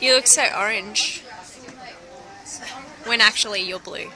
You look so orange. When actually you're blue.